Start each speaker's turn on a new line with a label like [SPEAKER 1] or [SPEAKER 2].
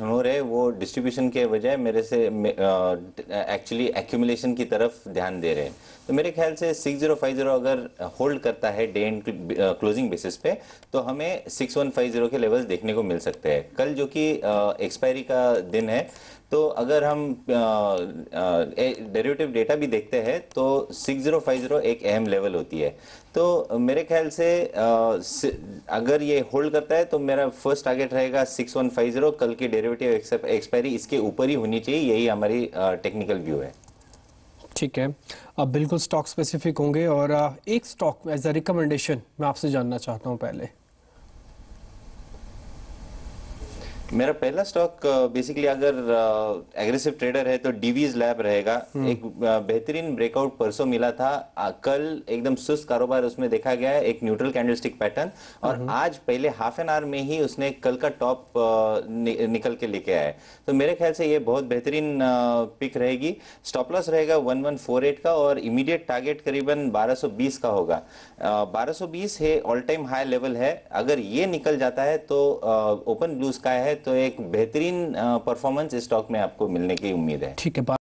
[SPEAKER 1] रहे वो डिस्ट्रीब्यूशन के बजाय मेरे से एक्चुअली एक्यूमुलेशन की तरफ़ ध्यान दे रहे हैं। तो मेरे ख्याल से 6050 अगर होल्ड करता है डे एंड क्लोजिंग बेसिस पे तो हमें 6150 के लेवल्स देखने को मिल सकते हैं। कल जो कि एक्सपायरी का दिन है तो अगर हम डेरिवेटिव डेटा भी देखते हैं तो 6050 एक अहम लेवल होती है। तो मेरे ख्याल से आ, अगर ये होल्ड करता है तो मेरा फ़र्स्ट टारगेट रहेगा 6150 कल की एक्सपायरी इसके ऊपर ही होनी चाहिए, यही हमारी टेक्निकल व्यू है।
[SPEAKER 2] ठीक है। अब बिल्कुल स्टॉक स्पेसिफिक होंगे और एक स्टॉक एज अ रिकमेंडेशन मैं आपसे जानना चाहता हूँ पहले।
[SPEAKER 1] मेरा पहला स्टॉक बेसिकली अगर एग्रेसिव uh, ट्रेडर है तो डीवीज लैब रहेगा। हम्म। एक uh, बेहतरीन ब्रेकआउट परसों मिला था। uh, कल एकदम सुस्त कारोबार उसमें देखा गया है एक न्यूट्रल कैंडलस्टिक पैटर्न और हम्म। आज पहले हाफ़ एन आवर में ही उसने कल का टॉप नि, निकल के लेके आया है। तो मेरे ख्याल से ये बहुत बेहतरीन पिक रहेगी। स्टॉप लॉस रहेगा 1148 का और इमीडिएट टारगेट करीबन 1220 का होगा। 1220 है ऑल टाइम हाई लेवल है। अगर ये निकल जाता है तो ओपन ब्लू स्काई है तो एक बेहतरीन परफॉर्मेंस स्टॉक में आपको मिलने की उम्मीद है।
[SPEAKER 2] ठीक है